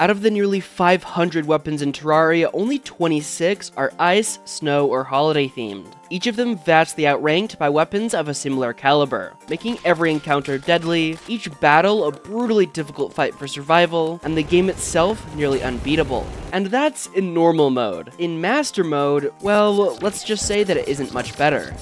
Out of the nearly 500 weapons in Terraria, only 26 are ice, snow, or holiday themed. Each of them vastly outranked by weapons of a similar caliber, making every encounter deadly, each battle a brutally difficult fight for survival, and the game itself nearly unbeatable. And that's in normal mode. In master mode, well, let's just say that it isn't much better.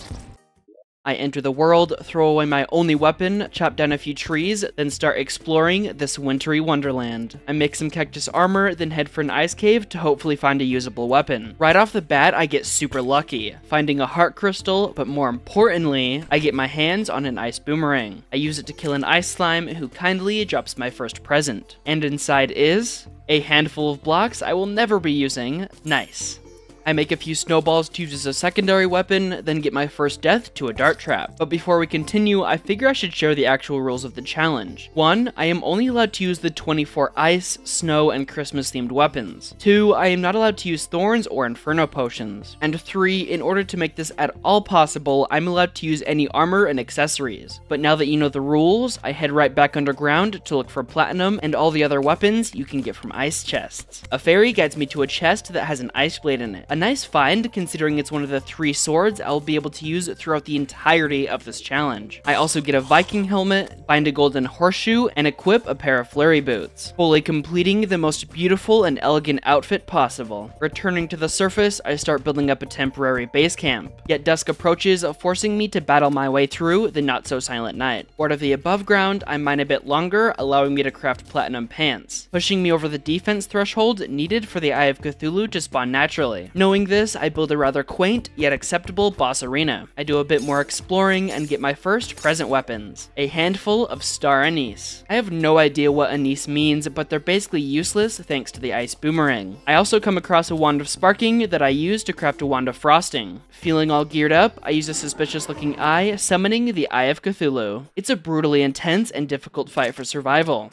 I enter the world, throw away my only weapon, chop down a few trees, then start exploring this wintry wonderland. I make some cactus armor, then head for an ice cave to hopefully find a usable weapon. Right off the bat, I get super lucky, finding a heart crystal, but more importantly, I get my hands on an ice boomerang. I use it to kill an ice slime who kindly drops my first present. And inside is a handful of blocks I will never be using. Nice. I make a few snowballs to use as a secondary weapon, then get my first death to a dart trap. But before we continue, I figure I should share the actual rules of the challenge. 1. I am only allowed to use the 24 ice, snow, and Christmas themed weapons. 2. I am not allowed to use thorns or inferno potions. And 3. In order to make this at all possible, I'm allowed to use any armor and accessories. But now that you know the rules, I head right back underground to look for platinum and all the other weapons you can get from ice chests. A fairy guides me to a chest that has an ice blade in it. Nice find considering it's one of the three swords I'll be able to use throughout the entirety of this challenge. I also get a Viking helmet, find a golden horseshoe, and equip a pair of flurry boots, fully completing the most beautiful and elegant outfit possible. Returning to the surface, I start building up a temporary base camp, yet dusk approaches, forcing me to battle my way through the not-so-silent night. Bored of the above ground, I mine a bit longer, allowing me to craft platinum pants, pushing me over the defense threshold needed for the Eye of Cthulhu to spawn naturally. No Knowing this, I build a rather quaint, yet acceptable boss arena. I do a bit more exploring and get my first present weapons, a handful of star anise. I have no idea what anise means, but they're basically useless thanks to the ice boomerang. I also come across a wand of sparking that I use to craft a wand of frosting. Feeling all geared up, I use a suspicious looking eye, summoning the Eye of Cthulhu. It's a brutally intense and difficult fight for survival.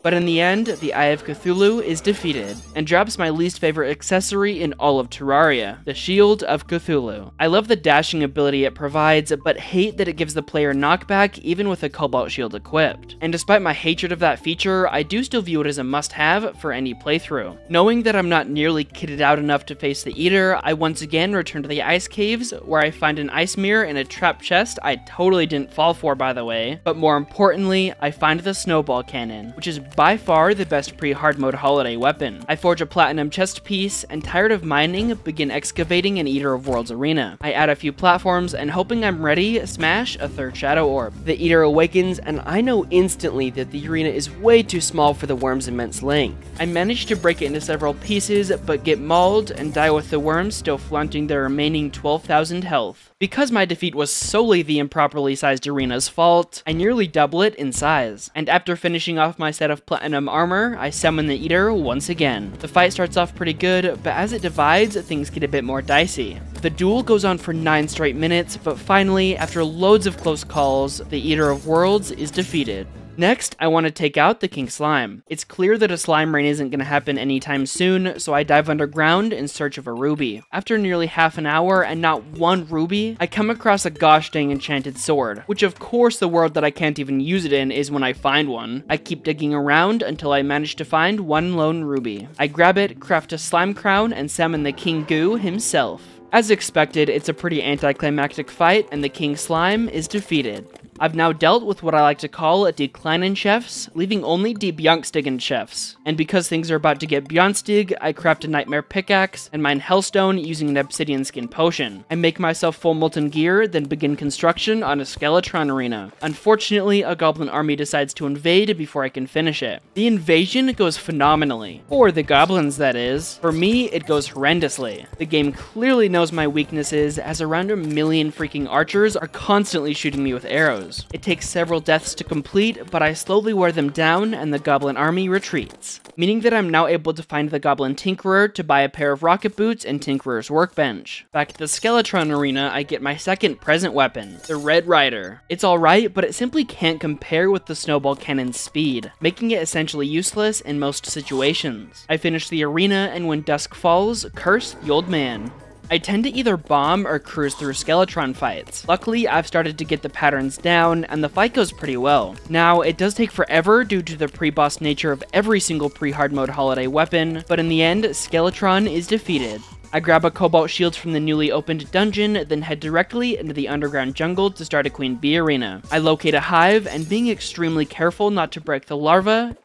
But in the end, the Eye of Cthulhu is defeated, and drops my least favorite accessory in all of Terraria, the Shield of Cthulhu. I love the dashing ability it provides, but hate that it gives the player knockback even with a Cobalt Shield equipped. And despite my hatred of that feature, I do still view it as a must-have for any playthrough. Knowing that I'm not nearly kitted out enough to face the Eater, I once again return to the Ice Caves, where I find an Ice Mirror and a trap chest I totally didn't fall for by the way, but more importantly, I find the Snowball Cannon, which is by far the best pre-hard mode holiday weapon. I forge a platinum chest piece, and tired of mining, begin excavating an Eater of Worlds arena. I add a few platforms, and hoping I'm ready, smash a third Shadow Orb. The Eater awakens, and I know instantly that the arena is way too small for the worm's immense length. I manage to break it into several pieces, but get mauled and die with the worms still flaunting their remaining 12,000 health. Because my defeat was solely the improperly sized arena's fault, I nearly double it in size. And after finishing off my set of platinum armor, I summon the Eater once again. The fight starts off pretty good, but as it divides, things get a bit more dicey. The duel goes on for 9 straight minutes, but finally, after loads of close calls, the Eater of Worlds is defeated. Next, I want to take out the King Slime. It's clear that a slime rain isn't going to happen anytime soon, so I dive underground in search of a ruby. After nearly half an hour and not one ruby, I come across a gosh dang enchanted sword, which of course the world that I can't even use it in is when I find one. I keep digging around until I manage to find one lone ruby. I grab it, craft a slime crown, and summon the King Goo himself. As expected, it's a pretty anticlimactic fight, and the King Slime is defeated. I've now dealt with what I like to call die kleinen chefs, leaving only die Bjonkstigen chefs. And because things are about to get Bjonstig, I craft a nightmare pickaxe and mine hellstone using an obsidian skin potion. I make myself full molten gear, then begin construction on a Skeletron arena. Unfortunately, a goblin army decides to invade before I can finish it. The invasion goes phenomenally. or the goblins, that is. For me, it goes horrendously. The game clearly knows my weaknesses, as around a million freaking archers are constantly shooting me with arrows. It takes several deaths to complete, but I slowly wear them down and the goblin army retreats, meaning that I'm now able to find the goblin tinkerer to buy a pair of rocket boots and tinkerer's workbench. Back at the Skeletron arena, I get my second present weapon, the Red Rider. It's alright, but it simply can't compare with the snowball cannon's speed, making it essentially useless in most situations. I finish the arena, and when dusk falls, curse the old man. I tend to either bomb or cruise through Skeletron fights. Luckily, I've started to get the patterns down, and the fight goes pretty well. Now, it does take forever due to the pre-boss nature of every single pre-hard mode holiday weapon, but in the end, Skeletron is defeated. I grab a Cobalt Shield from the newly opened dungeon, then head directly into the underground jungle to start a Queen Bee arena. I locate a hive, and being extremely careful not to break the larva,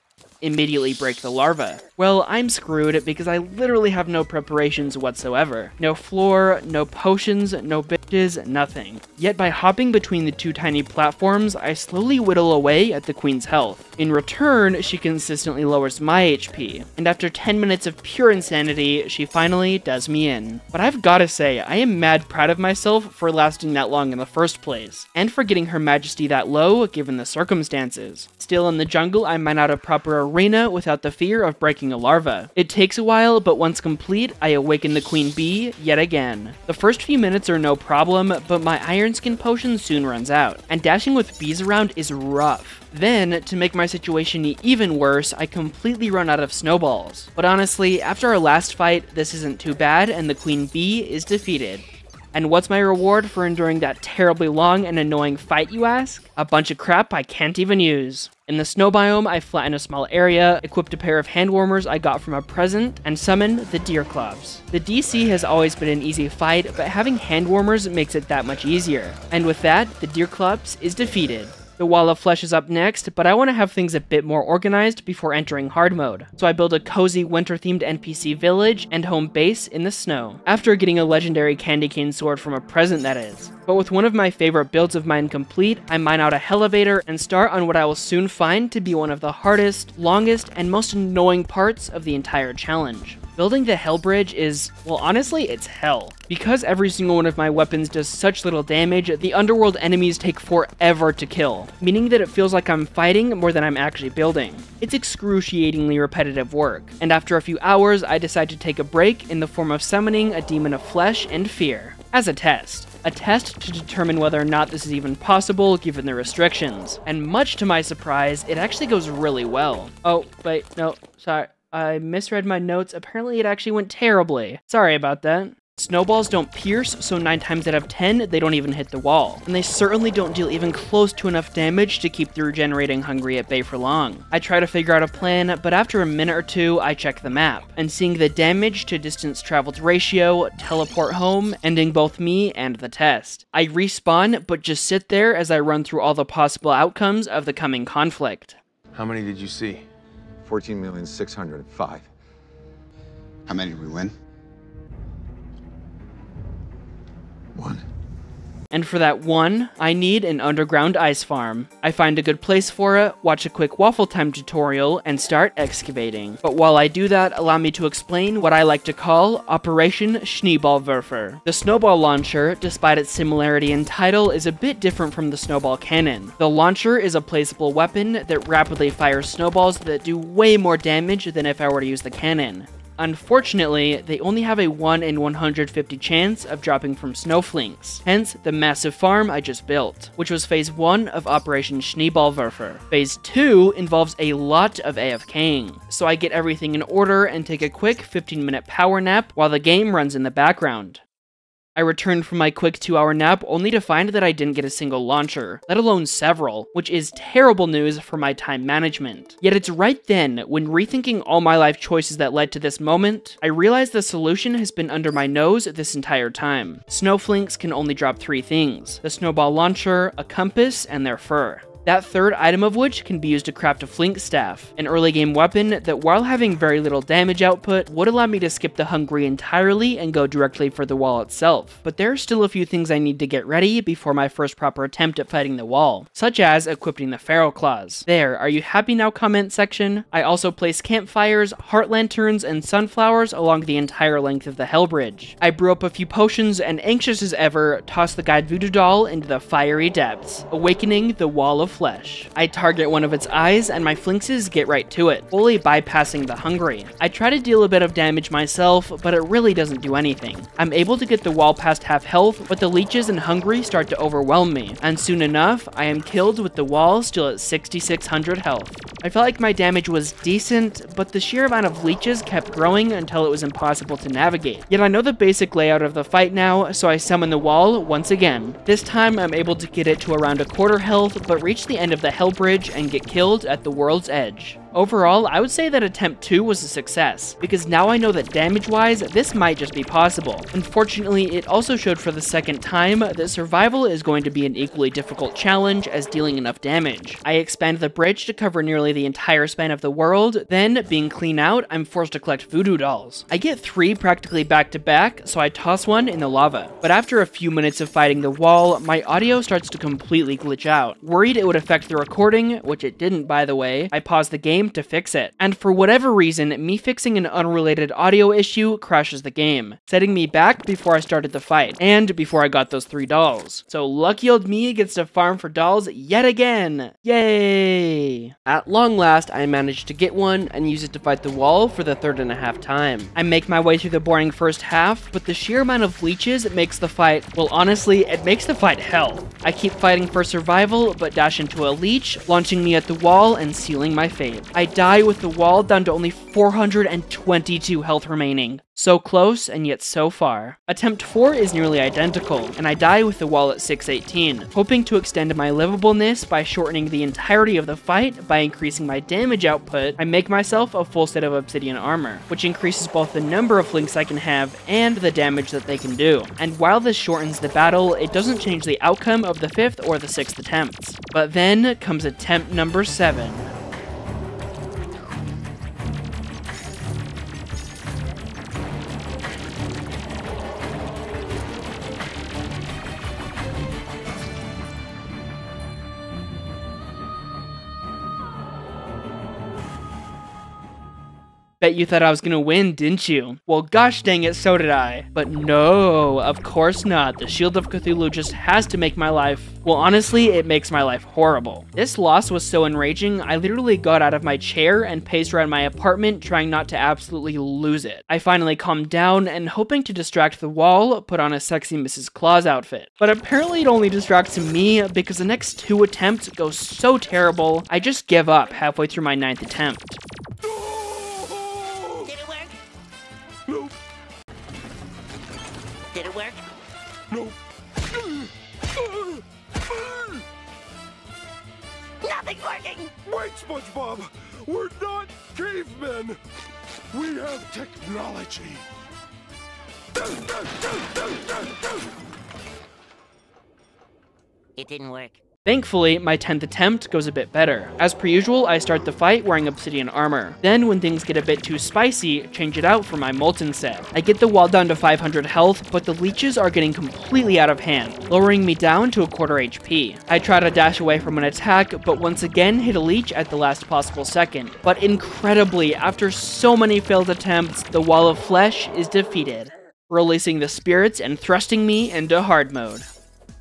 immediately break the larva. Well, I'm screwed because I literally have no preparations whatsoever. No floor, no potions, no bitches, nothing. Yet by hopping between the two tiny platforms, I slowly whittle away at the queen's health. In return, she consistently lowers my HP, and after 10 minutes of pure insanity, she finally does me in. But I've gotta say, I am mad proud of myself for lasting that long in the first place, and for getting her majesty that low given the circumstances. Still in the jungle, I mine out a proper arena without the fear of breaking a larva. It takes a while, but once complete, I awaken the queen bee yet again. The first few minutes are no problem, but my iron skin potion soon runs out, and dashing with bees around is rough. Then, to make my situation even worse, I completely run out of snowballs. But honestly, after our last fight, this isn't too bad, and the queen bee is defeated. And what's my reward for enduring that terribly long and annoying fight, you ask? A bunch of crap I can't even use. In the snow biome, I flatten a small area, equipped a pair of hand warmers I got from a present, and summon the Deerclops. The DC has always been an easy fight, but having hand warmers makes it that much easier. And with that, the Deerclops is defeated. The Wall of Flesh is up next, but I want to have things a bit more organized before entering hard mode. So I build a cozy winter-themed NPC village and home base in the snow, after getting a legendary candy cane sword from a present that is. But with one of my favorite builds of mine complete, I mine out a Elevator and start on what I will soon find to be one of the hardest, longest, and most annoying parts of the entire challenge. Building the Hell Bridge is, well honestly, it's hell. Because every single one of my weapons does such little damage, the underworld enemies take forever to kill, meaning that it feels like I'm fighting more than I'm actually building. It's excruciatingly repetitive work, and after a few hours, I decide to take a break in the form of summoning a demon of flesh and fear, as a test a test to determine whether or not this is even possible given the restrictions. And much to my surprise, it actually goes really well. Oh, wait, no, sorry. I misread my notes. Apparently it actually went terribly. Sorry about that. Snowballs don't pierce, so 9 times out of 10, they don't even hit the wall. And they certainly don't deal even close to enough damage to keep the regenerating hungry at bay for long. I try to figure out a plan, but after a minute or two, I check the map, and seeing the damage to distance traveled ratio, teleport home, ending both me and the test. I respawn, but just sit there as I run through all the possible outcomes of the coming conflict. How many did you see? 14,605. How many did we win? One. And for that one, I need an underground ice farm. I find a good place for it, watch a quick waffle time tutorial, and start excavating. But while I do that, allow me to explain what I like to call Operation Schneeballwerfer. The snowball launcher, despite its similarity in title, is a bit different from the snowball cannon. The launcher is a placeable weapon that rapidly fires snowballs that do way more damage than if I were to use the cannon. Unfortunately, they only have a 1 in 150 chance of dropping from snowflakes, hence the massive farm I just built, which was phase 1 of Operation Schneeballwerfer. Phase 2 involves a lot of AFKing, so I get everything in order and take a quick 15 minute power nap while the game runs in the background. I returned from my quick two hour nap only to find that I didn't get a single launcher, let alone several, which is terrible news for my time management. Yet it's right then, when rethinking all my life choices that led to this moment, I realized the solution has been under my nose this entire time. Snowflakes can only drop three things, the snowball launcher, a compass, and their fur. That third item of which can be used to craft a Flinx Staff, an early game weapon that while having very little damage output, would allow me to skip the Hungry entirely and go directly for the wall itself. But there are still a few things I need to get ready before my first proper attempt at fighting the wall, such as equipping the Feral Claws. There, are you happy now comment section? I also place campfires, heart lanterns, and sunflowers along the entire length of the Hell Bridge. I brew up a few potions and anxious as ever, toss the guide voodoo doll into the fiery depths, awakening the wall of flesh. I target one of its eyes and my flinxes get right to it, fully bypassing the hungry. I try to deal a bit of damage myself, but it really doesn't do anything. I'm able to get the wall past half health, but the leeches and hungry start to overwhelm me, and soon enough, I am killed with the wall still at 6600 health. I felt like my damage was decent, but the sheer amount of leeches kept growing until it was impossible to navigate. Yet I know the basic layout of the fight now, so I summon the wall once again. This time I'm able to get it to around a quarter health, but reach the end of the Hell Bridge and get killed at the world's edge. Overall, I would say that attempt 2 was a success, because now I know that damage-wise, this might just be possible. Unfortunately, it also showed for the second time that survival is going to be an equally difficult challenge as dealing enough damage. I expand the bridge to cover nearly the entire span of the world, then, being clean out, I'm forced to collect voodoo dolls. I get three practically back to back, so I toss one in the lava. But after a few minutes of fighting the wall, my audio starts to completely glitch out. Worried it would affect the recording, which it didn't by the way, I pause the game to fix it. And for whatever reason, me fixing an unrelated audio issue crashes the game, setting me back before I started the fight, and before I got those three dolls. So lucky old me gets to farm for dolls yet again! Yay! At long last, I managed to get one and use it to fight the wall for the third and a half time. I make my way through the boring first half, but the sheer amount of leeches makes the fight, well honestly, it makes the fight hell. I keep fighting for survival, but dash into a leech, launching me at the wall and sealing my fate. I die with the wall down to only 422 health remaining. So close and yet so far. Attempt 4 is nearly identical, and I die with the wall at 618, hoping to extend my livableness by shortening the entirety of the fight by increasing my damage output, I make myself a full set of obsidian armor, which increases both the number of links I can have and the damage that they can do. And while this shortens the battle, it doesn't change the outcome of the 5th or the 6th attempts. But then comes attempt number 7. Bet you thought I was gonna win, didn't you? Well, gosh dang it, so did I. But no, of course not. The Shield of Cthulhu just has to make my life, well, honestly, it makes my life horrible. This loss was so enraging, I literally got out of my chair and paced around my apartment trying not to absolutely lose it. I finally calmed down and hoping to distract the wall, put on a sexy Mrs. Claus outfit. But apparently it only distracts me because the next two attempts go so terrible, I just give up halfway through my ninth attempt. No. Nothing's working! Wait, SpongeBob! We're not cavemen! We have technology! It didn't work. Thankfully, my 10th attempt goes a bit better. As per usual, I start the fight wearing obsidian armor. Then, when things get a bit too spicy, change it out for my molten set. I get the wall down to 500 health, but the leeches are getting completely out of hand, lowering me down to a quarter HP. I try to dash away from an attack, but once again hit a leech at the last possible second. But incredibly, after so many failed attempts, the wall of flesh is defeated, releasing the spirits and thrusting me into hard mode.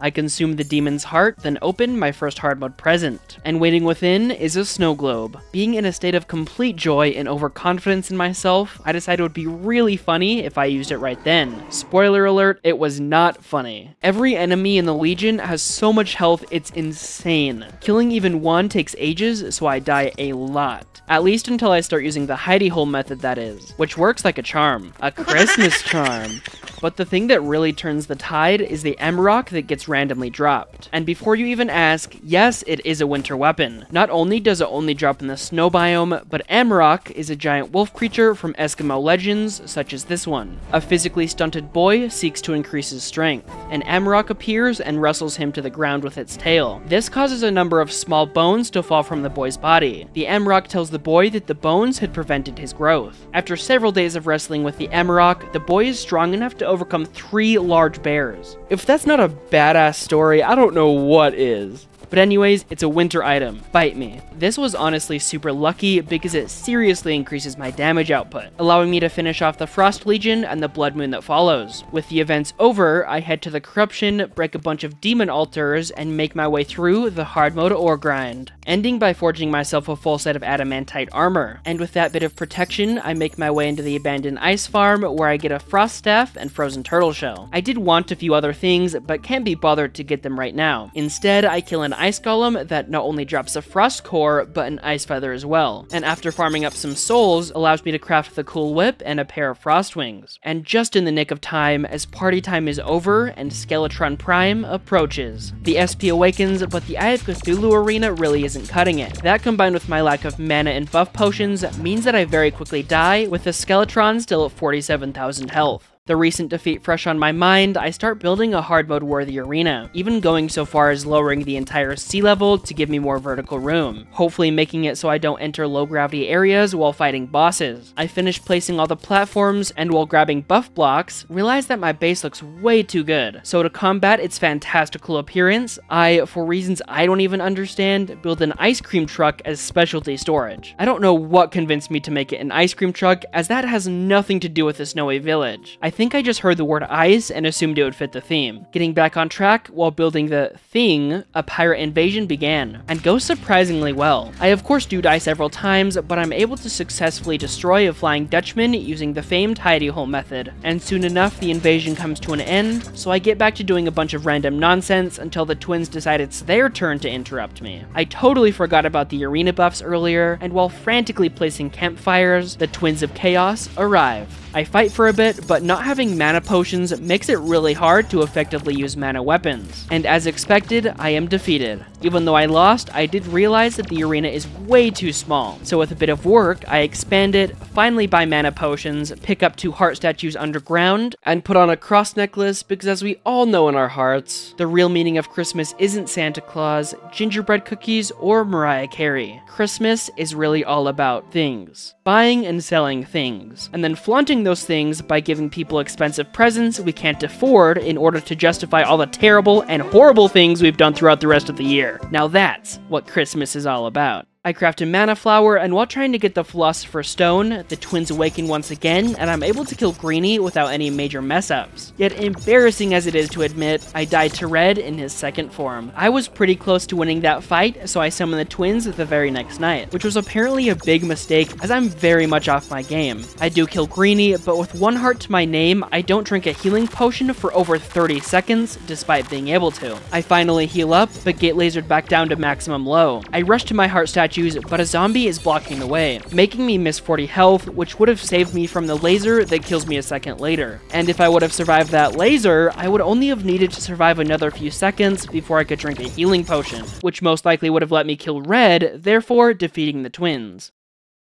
I consume the demon's heart, then open my first hard mode present. And waiting within is a snow globe. Being in a state of complete joy and overconfidence in myself, I decided it would be really funny if I used it right then. Spoiler alert, it was not funny. Every enemy in the Legion has so much health, it's insane. Killing even one takes ages, so I die a lot. At least until I start using the hidey hole method that is, which works like a charm. A Christmas charm. But the thing that really turns the tide is the Amarok that gets randomly dropped. And before you even ask, yes, it is a winter weapon. Not only does it only drop in the snow biome, but Amarok is a giant wolf creature from Eskimo legends, such as this one. A physically stunted boy seeks to increase his strength. An Amarok appears and wrestles him to the ground with its tail. This causes a number of small bones to fall from the boy's body. The Amarok tells the boy that the bones had prevented his growth. After several days of wrestling with the Amarok, the boy is strong enough to overcome three large bears. If that's not a badass story, I don't know what is. But anyways, it's a winter item. Bite me. This was honestly super lucky because it seriously increases my damage output, allowing me to finish off the Frost Legion and the Blood Moon that follows. With the events over, I head to the Corruption, break a bunch of demon altars, and make my way through the hard mode ore grind, ending by forging myself a full set of adamantite armor. And with that bit of protection, I make my way into the abandoned ice farm where I get a frost staff and frozen turtle shell. I did want a few other things, but can't be bothered to get them right now. Instead, I kill an ice golem that not only drops a frost core, but an ice feather as well. And after farming up some souls, allows me to craft the cool whip and a pair of frost wings. And just in the nick of time, as party time is over and Skeletron Prime approaches. The SP awakens, but the Eye of Cthulhu arena really isn't cutting it. That combined with my lack of mana and buff potions means that I very quickly die, with the Skeletron still at 47,000 health. The recent defeat fresh on my mind, I start building a hard mode worthy arena, even going so far as lowering the entire sea level to give me more vertical room, hopefully making it so I don't enter low gravity areas while fighting bosses. I finish placing all the platforms, and while grabbing buff blocks, realize that my base looks way too good. So to combat its fantastical appearance, I, for reasons I don't even understand, build an ice cream truck as specialty storage. I don't know what convinced me to make it an ice cream truck, as that has nothing to do with the snowy village. I think I just heard the word ice and assumed it would fit the theme. Getting back on track while building the thing, a pirate invasion began, and goes surprisingly well. I of course do die several times, but I'm able to successfully destroy a flying Dutchman using the famed hidey hole method, and soon enough the invasion comes to an end, so I get back to doing a bunch of random nonsense until the twins decide it's their turn to interrupt me. I totally forgot about the arena buffs earlier, and while frantically placing campfires, the twins of chaos arrive. I fight for a bit, but not having mana potions makes it really hard to effectively use mana weapons. And as expected, I am defeated. Even though I lost, I did realize that the arena is way too small. So with a bit of work, I expand it, finally buy mana potions, pick up two heart statues underground, and put on a cross necklace because as we all know in our hearts, the real meaning of Christmas isn't Santa Claus, gingerbread cookies, or Mariah Carey. Christmas is really all about things. Buying and selling things, and then flaunting those things by giving people expensive presents we can't afford in order to justify all the terrible and horrible things we've done throughout the rest of the year. Now that's what Christmas is all about. I craft a mana flower, and while trying to get the Philosopher's Stone, the twins awaken once again, and I'm able to kill Greeny without any major mess-ups. Yet embarrassing as it is to admit, I died to Red in his second form. I was pretty close to winning that fight, so I summoned the twins the very next night, which was apparently a big mistake as I'm very much off my game. I do kill Greeny, but with one heart to my name, I don't drink a healing potion for over 30 seconds, despite being able to. I finally heal up, but get lasered back down to maximum low. I rush to my heart statue statues, but a zombie is blocking the way, making me miss 40 health, which would have saved me from the laser that kills me a second later. And if I would have survived that laser, I would only have needed to survive another few seconds before I could drink a healing potion, which most likely would have let me kill Red, therefore defeating the twins.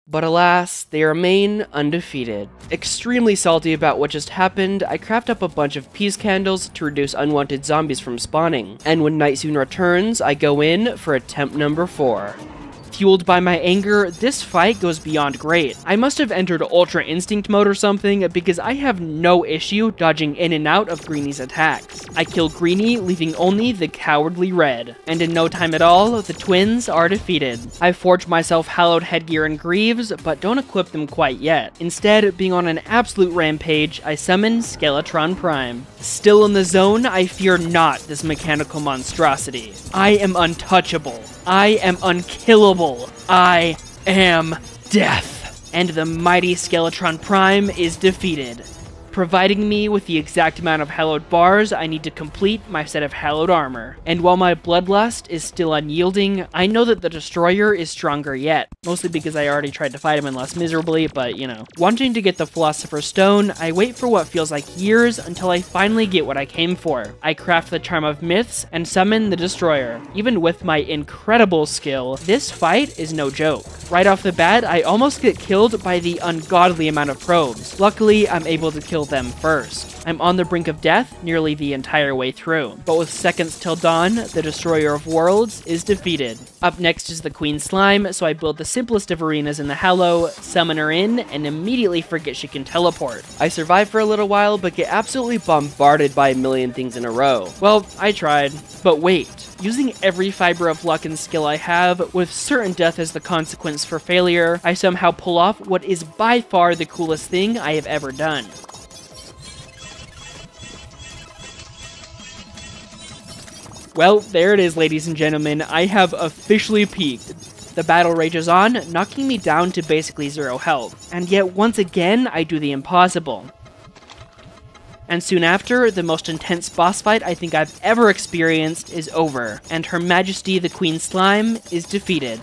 But alas, they remain undefeated. Extremely salty about what just happened, I craft up a bunch of peace candles to reduce unwanted zombies from spawning. And when night soon returns, I go in for attempt number 4. Fueled by my anger, this fight goes beyond great. I must have entered Ultra Instinct mode or something because I have no issue dodging in and out of Greeny's attacks. I kill Greeny, leaving only the cowardly Red. And in no time at all, the twins are defeated. I forge myself hallowed headgear and greaves, but don't equip them quite yet. Instead, being on an absolute rampage, I summon Skeletron Prime. Still in the zone, I fear not this mechanical monstrosity. I am untouchable. I am unkillable. I am death. And the mighty Skeletron Prime is defeated providing me with the exact amount of hallowed bars I need to complete my set of hallowed armor. And while my bloodlust is still unyielding, I know that the destroyer is stronger yet, mostly because I already tried to fight him and lost miserably, but you know. Wanting to get the Philosopher's Stone, I wait for what feels like years until I finally get what I came for. I craft the Charm of Myths and summon the destroyer. Even with my incredible skill, this fight is no joke. Right off the bat, I almost get killed by the ungodly amount of probes. Luckily, I'm able to kill them first. I'm on the brink of death nearly the entire way through, but with seconds till dawn, the Destroyer of Worlds is defeated. Up next is the Queen Slime, so I build the simplest of arenas in the Hallow, summon her in, and immediately forget she can teleport. I survive for a little while, but get absolutely bombarded by a million things in a row. Well, I tried. But wait, using every fiber of luck and skill I have, with certain death as the consequence for failure, I somehow pull off what is by far the coolest thing I have ever done. Well, there it is, ladies and gentlemen. I have officially peaked. The battle rages on, knocking me down to basically zero health. And yet, once again, I do the impossible. And soon after, the most intense boss fight I think I've ever experienced is over, and Her Majesty the Queen Slime is defeated.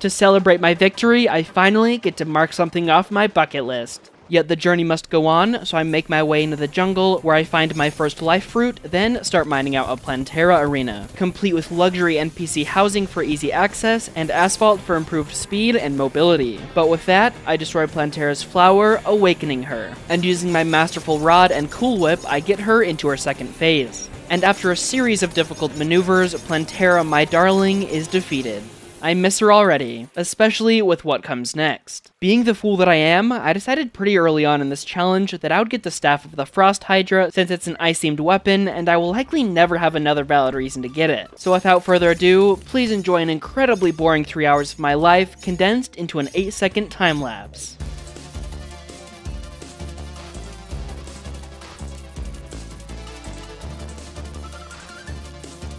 To celebrate my victory, I finally get to mark something off my bucket list. Yet the journey must go on, so I make my way into the jungle, where I find my first life fruit, then start mining out a Plantera arena, complete with luxury NPC housing for easy access, and asphalt for improved speed and mobility. But with that, I destroy Plantera's flower, awakening her, and using my masterful rod and cool whip, I get her into her second phase. And after a series of difficult maneuvers, Plantera, my darling, is defeated. I miss her already, especially with what comes next. Being the fool that I am, I decided pretty early on in this challenge that I would get the Staff of the Frost Hydra since it's an ice-themed weapon and I will likely never have another valid reason to get it. So without further ado, please enjoy an incredibly boring 3 hours of my life condensed into an 8 second time lapse.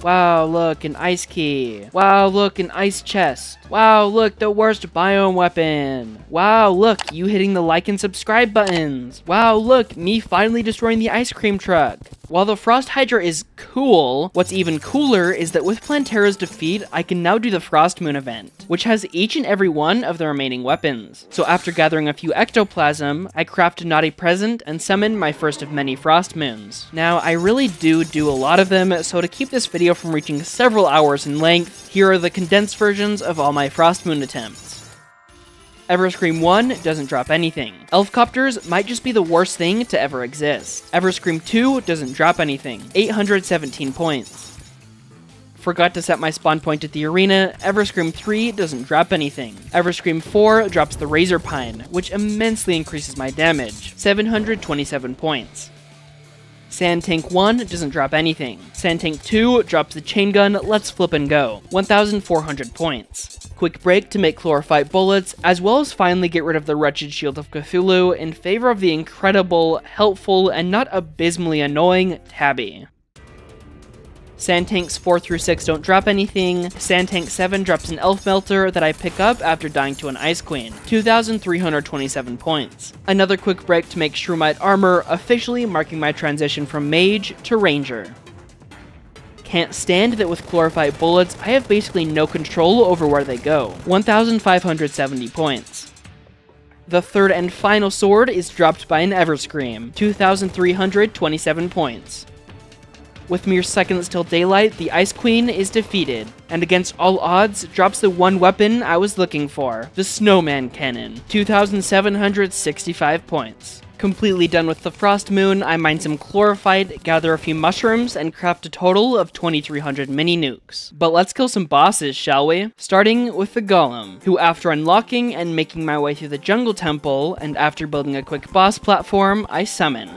Wow, look, an ice key. Wow, look, an ice chest. Wow, look, the worst biome weapon. Wow, look, you hitting the like and subscribe buttons. Wow, look, me finally destroying the ice cream truck. While the Frost Hydra is cool, what's even cooler is that with Plantera's defeat, I can now do the Frost Moon event, which has each and every one of the remaining weapons. So after gathering a few ectoplasm, I craft a naughty present and summon my first of many Frost Moons. Now, I really do do a lot of them, so to keep this video from reaching several hours in length, here are the condensed versions of all my Frost Moon attempts. Everscream 1 doesn't drop anything. Elfcopters might just be the worst thing to ever exist. Everscream 2 doesn't drop anything. 817 points. Forgot to set my spawn point at the arena, Everscream 3 doesn't drop anything. Everscream 4 drops the Razor Pine, which immensely increases my damage. 727 points. Santank 1 doesn't drop anything. Santank 2 drops the chain gun, let's flip and go. 1400 points. Quick break to make chlorophyte bullets, as well as finally get rid of the wretched Shield of Cthulhu in favor of the incredible, helpful, and not abysmally annoying Tabi. Sand Tanks 4 through 6 don't drop anything. Santank 7 drops an Elf Melter that I pick up after dying to an Ice Queen. 2,327 points. Another quick break to make Shroomite Armor, officially marking my transition from Mage to Ranger. Can't stand that with Chlorophyte Bullets, I have basically no control over where they go. 1,570 points. The third and final sword is dropped by an Everscream, 2,327 points. With mere seconds till daylight, the Ice Queen is defeated, and against all odds, drops the one weapon I was looking for, the Snowman Cannon, 2,765 points. Completely done with the Frost Moon, I mine some chlorophyte, gather a few mushrooms, and craft a total of 2300 mini nukes. But let's kill some bosses, shall we? Starting with the Golem, who after unlocking and making my way through the Jungle Temple, and after building a quick boss platform, I summon.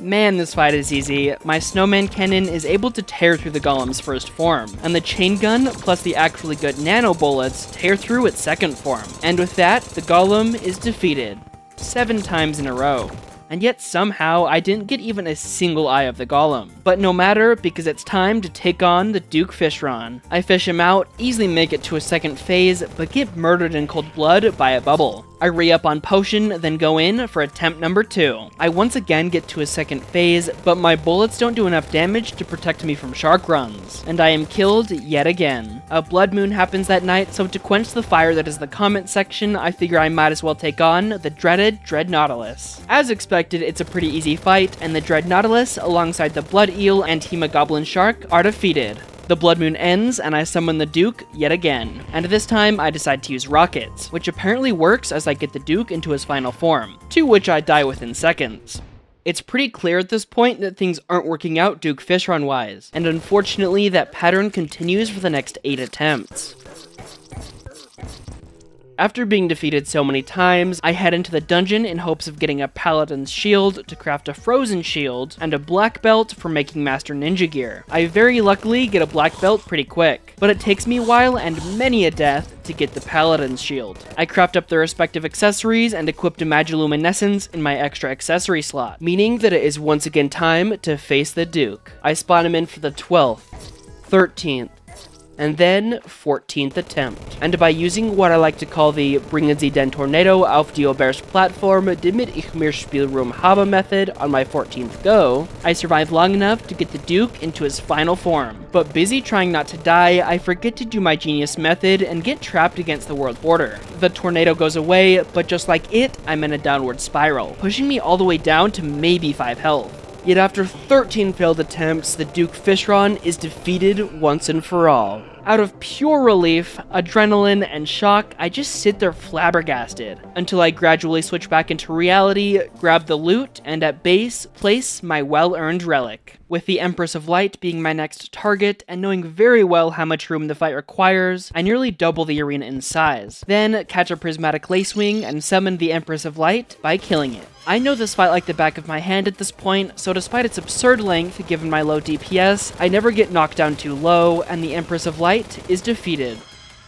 Man, this fight is easy. My snowman cannon is able to tear through the golem's first form, and the chain gun plus the actually good nano bullets tear through its second form. And with that, the golem is defeated. Seven times in a row and yet somehow I didn't get even a single eye of the golem. But no matter, because it's time to take on the Duke Fishron. I fish him out, easily make it to a second phase, but get murdered in cold blood by a bubble. I re-up on potion, then go in for attempt number 2. I once again get to a second phase, but my bullets don't do enough damage to protect me from shark runs, and I am killed yet again. A blood moon happens that night, so to quench the fire that is the comment section, I figure I might as well take on the dreaded Dread Nautilus. As expected, it's a pretty easy fight, and the Dread Nautilus, alongside the Blood Eel and Hemogoblin Shark, are defeated. The Blood Moon ends, and I summon the Duke yet again. And this time, I decide to use Rockets, which apparently works as I get the Duke into his final form, to which I die within seconds. It's pretty clear at this point that things aren't working out Duke Fishron wise, and unfortunately that pattern continues for the next 8 attempts. After being defeated so many times, I head into the dungeon in hopes of getting a paladin's shield to craft a frozen shield, and a black belt for making master ninja gear. I very luckily get a black belt pretty quick, but it takes me a while and many a death to get the paladin's shield. I craft up the respective accessories and equip Imagiluminescence in my extra accessory slot, meaning that it is once again time to face the Duke. I spawn him in for the 12th, 13th, and then 14th attempt. And by using what I like to call the Bringen Sie den Tornado auf die oberste Plattform, damit ich mehr Spielraum habe method on my 14th go, I survive long enough to get the Duke into his final form. But busy trying not to die, I forget to do my genius method and get trapped against the world border. The tornado goes away, but just like it, I'm in a downward spiral, pushing me all the way down to maybe 5 health. Yet after 13 failed attempts, the Duke Fishron is defeated once and for all. Out of pure relief, adrenaline, and shock, I just sit there flabbergasted until I gradually switch back into reality, grab the loot, and at base, place my well earned relic. With the Empress of Light being my next target, and knowing very well how much room the fight requires, I nearly double the arena in size. Then catch a Prismatic Lacewing and summon the Empress of Light by killing it. I know this fight like the back of my hand at this point, so despite its absurd length given my low DPS, I never get knocked down too low, and the Empress of Light is defeated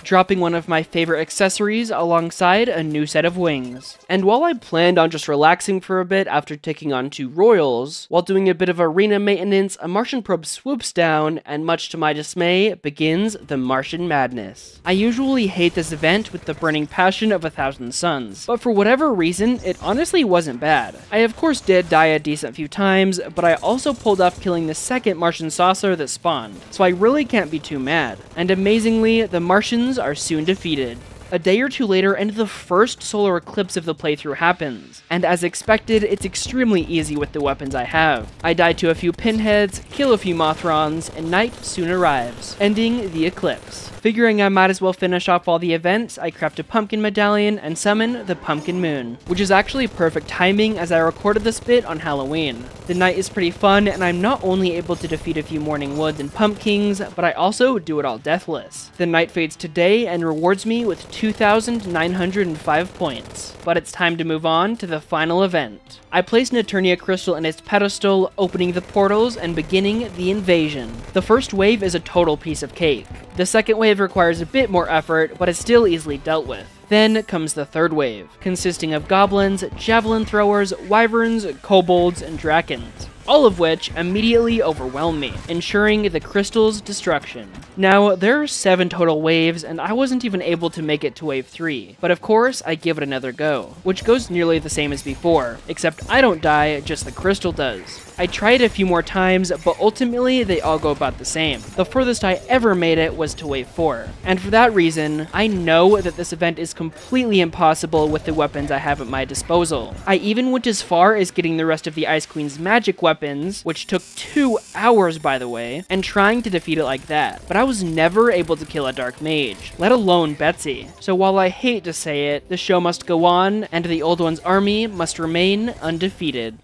dropping one of my favorite accessories alongside a new set of wings. And while I planned on just relaxing for a bit after taking on two royals, while doing a bit of arena maintenance, a Martian probe swoops down, and much to my dismay, begins the Martian Madness. I usually hate this event with the burning passion of a thousand suns, but for whatever reason, it honestly wasn't bad. I of course did die a decent few times, but I also pulled off killing the second Martian saucer that spawned, so I really can't be too mad. And amazingly, the Martians are soon defeated. A day or two later, and the first solar eclipse of the playthrough happens, and as expected, it's extremely easy with the weapons I have. I die to a few pinheads, kill a few Mothrons, and night soon arrives, ending the eclipse. Figuring I might as well finish off all the events, I craft a pumpkin medallion and summon the pumpkin moon, which is actually perfect timing as I recorded this bit on Halloween. The night is pretty fun, and I'm not only able to defeat a few Mourning Woods and pumpkins, but I also do it all deathless. The night fades to day and rewards me with 2,905 points. But it's time to move on to the final event. I place an Eternia crystal in its pedestal, opening the portals and beginning the invasion. The first wave is a total piece of cake. The second wave requires a bit more effort, but is still easily dealt with. Then comes the third wave, consisting of goblins, javelin throwers, wyverns, kobolds, and Drakins all of which immediately overwhelm me, ensuring the crystal's destruction. Now, there are 7 total waves, and I wasn't even able to make it to wave 3, but of course, I give it another go, which goes nearly the same as before, except I don't die, just the crystal does. I tried a few more times, but ultimately they all go about the same. The furthest I ever made it was to wave 4, and for that reason, I know that this event is completely impossible with the weapons I have at my disposal. I even went as far as getting the rest of the Ice Queen's magic weapons, which took two hours by the way, and trying to defeat it like that, but I was never able to kill a Dark Mage, let alone Betsy. So while I hate to say it, the show must go on, and the Old One's army must remain undefeated.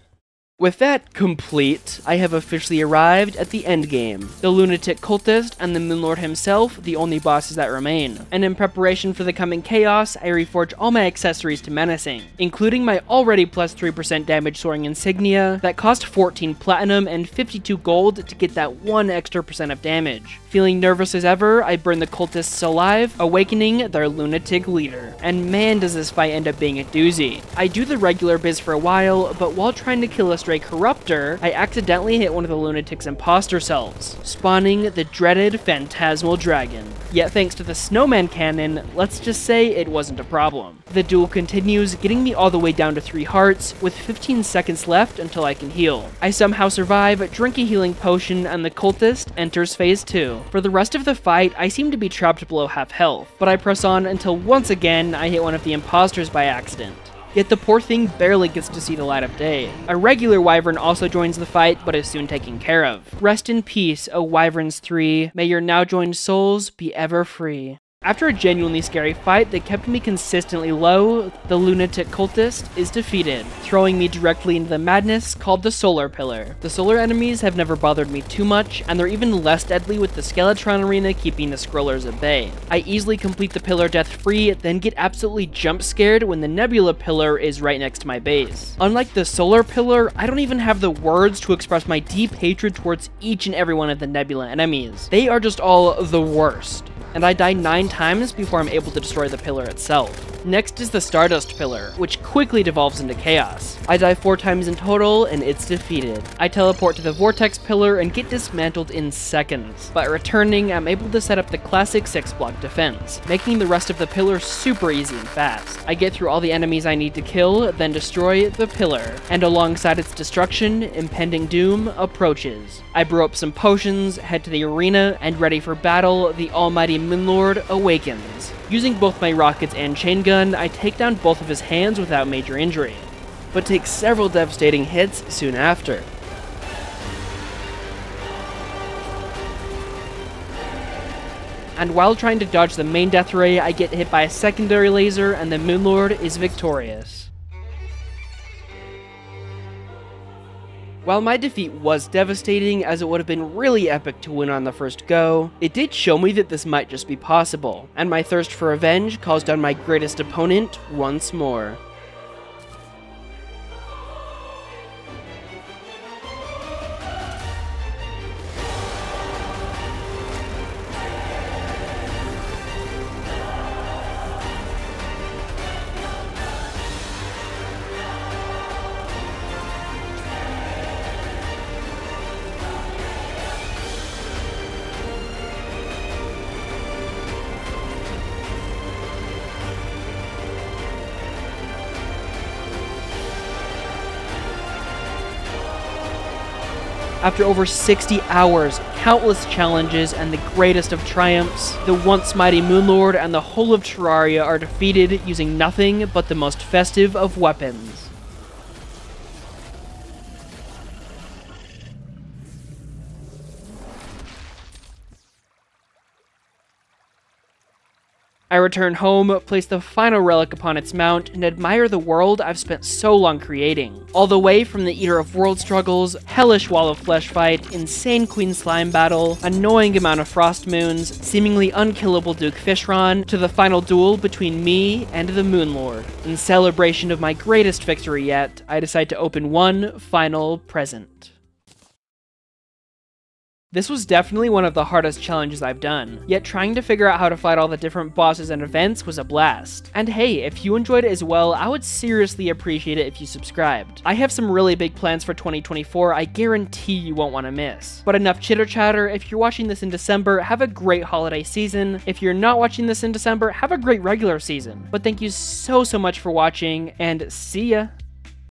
With that complete, I have officially arrived at the endgame. The Lunatic Cultist and the Moonlord himself, the only bosses that remain. And in preparation for the coming chaos, I reforge all my accessories to Menacing, including my already plus 3% damage soaring insignia that cost 14 platinum and 52 gold to get that 1 extra percent of damage. Feeling nervous as ever, I burn the cultists alive, awakening their lunatic leader. And man does this fight end up being a doozy. I do the regular biz for a while, but while trying to kill a stray corruptor, I accidentally hit one of the lunatic's imposter cells, spawning the dreaded phantasmal dragon. Yet thanks to the snowman cannon, let's just say it wasn't a problem. The duel continues, getting me all the way down to 3 hearts, with 15 seconds left until I can heal. I somehow survive, drink a healing potion, and the cultist enters phase 2. For the rest of the fight, I seem to be trapped below half health, but I press on until once again I hit one of the imposters by accident. Yet the poor thing barely gets to see the light of day. A regular wyvern also joins the fight, but is soon taken care of. Rest in peace, O Wyverns 3. May your now joined souls be ever free. After a genuinely scary fight that kept me consistently low, the lunatic cultist is defeated, throwing me directly into the madness called the Solar Pillar. The solar enemies have never bothered me too much, and they're even less deadly with the Skeletron Arena keeping the scrollers at bay. I easily complete the pillar death free, then get absolutely jump scared when the Nebula Pillar is right next to my base. Unlike the Solar Pillar, I don't even have the words to express my deep hatred towards each and every one of the Nebula enemies. They are just all the worst and I die 9 times before I'm able to destroy the pillar itself. Next is the Stardust Pillar, which quickly devolves into chaos. I die four times in total, and it's defeated. I teleport to the Vortex Pillar and get dismantled in seconds. By returning, I'm able to set up the classic 6 block defense, making the rest of the pillar super easy and fast. I get through all the enemies I need to kill, then destroy the pillar, and alongside its destruction, impending doom approaches. I brew up some potions, head to the arena, and ready for battle, the almighty Moonlord awakens. Using both my rockets and chain gun, I take down both of his hands without major injury, but take several devastating hits soon after. and while trying to dodge the main death ray, I get hit by a secondary laser and the Moonlord is victorious. While my defeat was devastating, as it would have been really epic to win on the first go, it did show me that this might just be possible, and my thirst for revenge calls on my greatest opponent once more. After over 60 hours, countless challenges, and the greatest of triumphs, the once mighty Moonlord and the whole of Terraria are defeated using nothing but the most festive of weapons. I return home, place the final relic upon its mount, and admire the world I've spent so long creating. All the way from the Eater of World struggles, hellish Wall of Flesh fight, insane Queen Slime battle, annoying amount of Frost Moons, seemingly unkillable Duke Fishron, to the final duel between me and the Moonlord. In celebration of my greatest victory yet, I decide to open one final present. This was definitely one of the hardest challenges I've done, yet trying to figure out how to fight all the different bosses and events was a blast. And hey, if you enjoyed it as well, I would seriously appreciate it if you subscribed. I have some really big plans for 2024 I guarantee you won't want to miss. But enough chitter chatter, if you're watching this in December, have a great holiday season. If you're not watching this in December, have a great regular season. But thank you so so much for watching, and see ya!